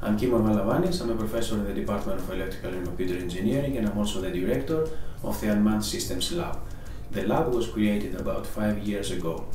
I'm Kimon Valavanis, I'm a professor in the Department of Electrical and Computer Engineering and I'm also the director of the Unmanned Systems Lab. The lab was created about five years ago.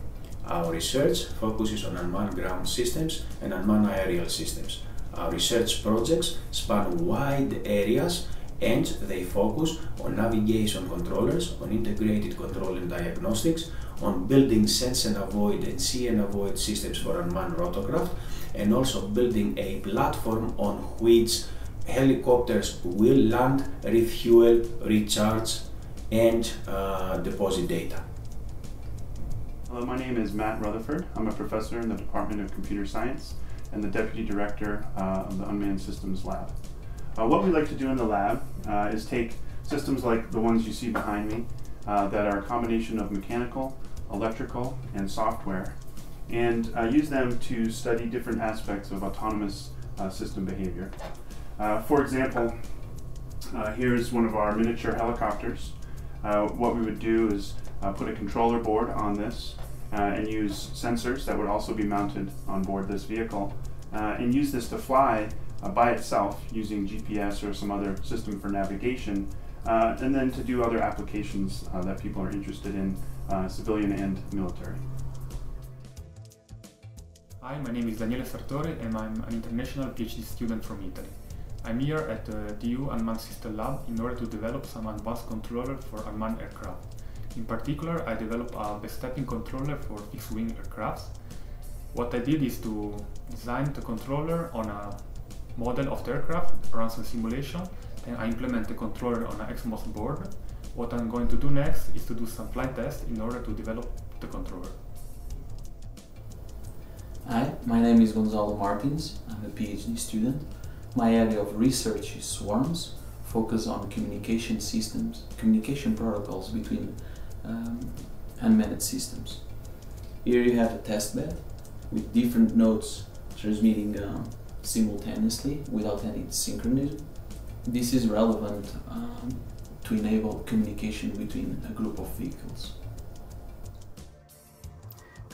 Our research focuses on unmanned ground systems and unmanned aerial systems. Our research projects span wide areas and they focus on navigation controllers, on integrated control and diagnostics, on building sense and avoid and see and avoid systems for unmanned rotorcraft, and also building a platform on which helicopters will land, refuel, recharge, and uh, deposit data. Hello, my name is Matt Rutherford. I'm a professor in the Department of Computer Science and the Deputy Director uh, of the Unmanned Systems Lab. Uh, what we like to do in the lab uh, is take systems like the ones you see behind me uh, that are a combination of mechanical, electrical, and software and uh, use them to study different aspects of autonomous uh, system behavior. Uh, for example, here's one of our miniature helicopters. what we would do is put a controller board on this and use sensors that would also be mounted on board this vehicle and use this to fly uh, by itself using GPS or some other system for navigation, uh, and then to do other applications uh, that people are interested in, uh, civilian and military. Hi, my name is Daniele Sartori and I'm an international PhD student from Italy. I'm here at uh, the DU Unmanned System Lab in order to develop some advanced controller for unmanned aircraft. In particular, I developed a stepping controller for fixed-wing aircrafts. What I did is to design the controller on a model of the aircraft, run some simulation, then I implement the controller on an XMOS board. What I'm going to do next is to do some flight tests in order to develop the controller. Hi, my name is Gonzalo Martins. I'm a PhD student. My area of research is swarms, focus on communication systems, communication protocols between um, unmanned systems. Here you have a test bed with different nodes transmitting uh, simultaneously without any synchronism. This is relevant um, to enable communication between a group of vehicles.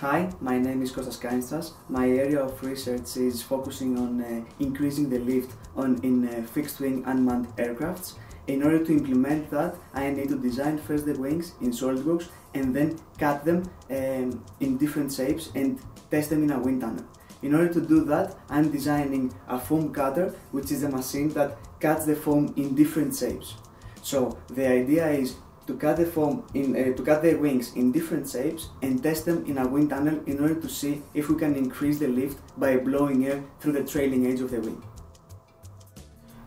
Hi, my name is Kostas Kainstas. My area of research is focusing on uh, increasing the lift on in uh, fixed-wing unmanned aircrafts. In order to implement that, I need to design first the wings in SolidWorks and then cut them um, in different shapes and test them in a wind tunnel. In order to do that, I'm designing a foam cutter, which is a machine that cuts the foam in different shapes. So the idea is to cut the foam in uh, to cut the wings in different shapes and test them in a wind tunnel in order to see if we can increase the lift by blowing air through the trailing edge of the wing.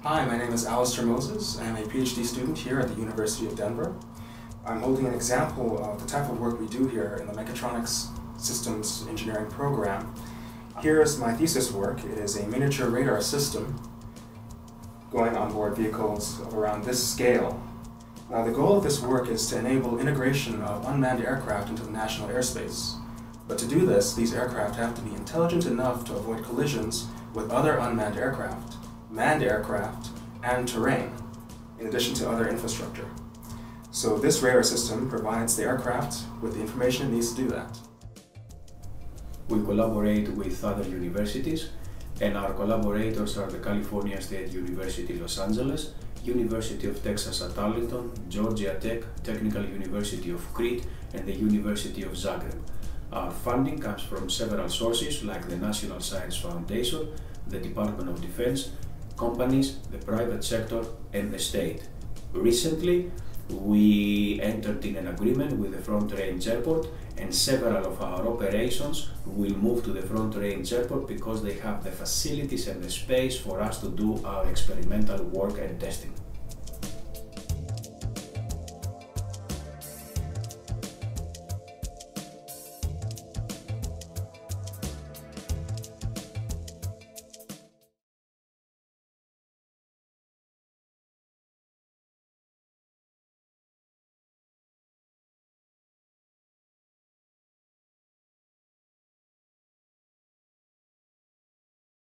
Hi, my name is Alistair Moses. I'm a PhD student here at the University of Denver. I'm holding an example of the type of work we do here in the Mechatronics Systems Engineering program Here's my thesis work. It is a miniature radar system going on board vehicles of around this scale. Now the goal of this work is to enable integration of unmanned aircraft into the national airspace. But to do this, these aircraft have to be intelligent enough to avoid collisions with other unmanned aircraft, manned aircraft, and terrain, in addition to other infrastructure. So this radar system provides the aircraft with the information it needs to do that. We collaborate with other universities and our collaborators are the California State University Los Angeles, University of Texas at Arlington, Georgia Tech, Technical University of Crete and the University of Zagreb. Our funding comes from several sources like the National Science Foundation, the Department of Defense, companies, the private sector and the state. Recently, we entered in an agreement with the Front Range Airport and several of our operations will move to the Front Range Airport because they have the facilities and the space for us to do our experimental work and testing.